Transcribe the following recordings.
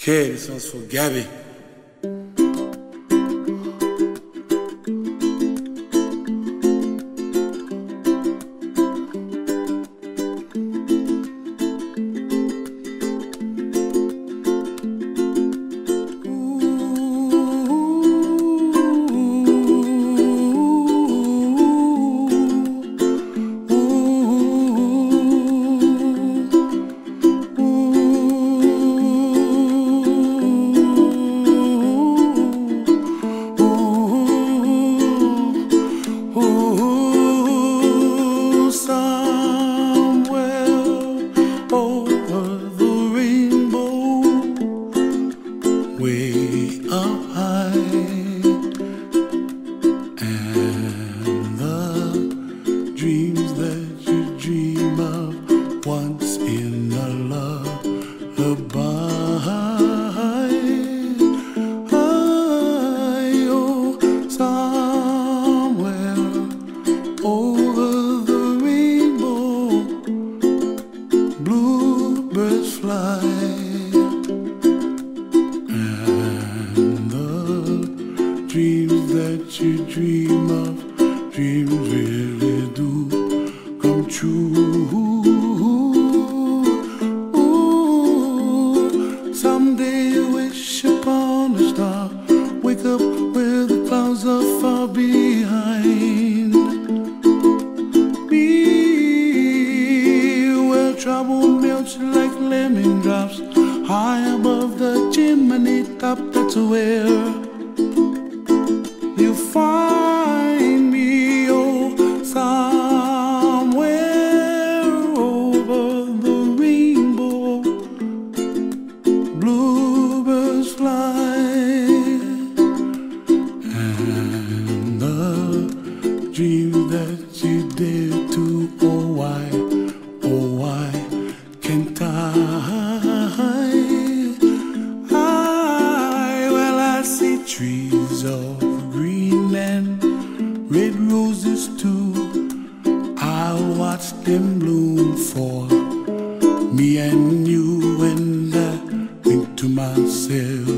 Okay, this one's for Gabby. And the dreams that you dream of once in a lullaby. Oh, somewhere over dreams really do come true. Ooh, uh, someday you wish upon a star, wake up where the clouds are far behind. Be where trouble melts like lemon drops high above the chimney top. That's where you find dream that you did to, oh why, oh why can't I? I, well, I see trees of green and red roses too. I watch them bloom for me and you, and I think to myself,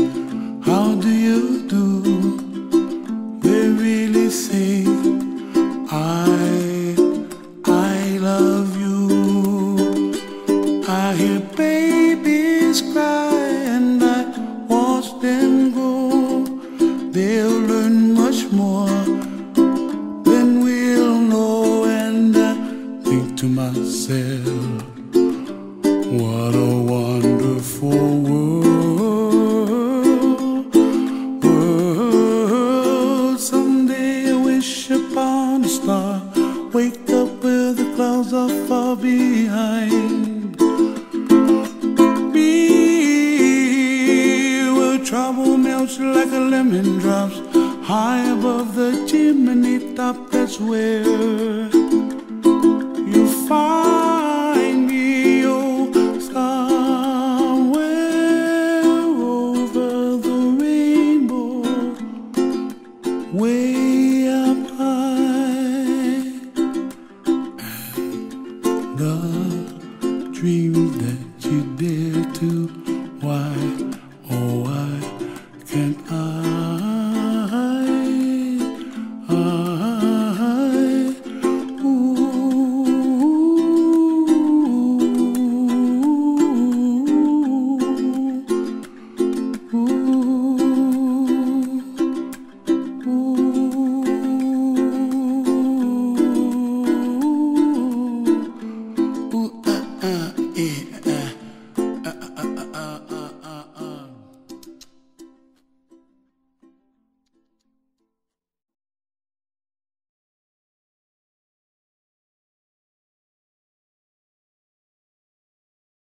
How do you do? They really say, I, I love you. Behind. Be where trouble melts like a lemon drops high above the chimney top. That's where you find the dreams that you dare to